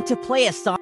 want to play a song?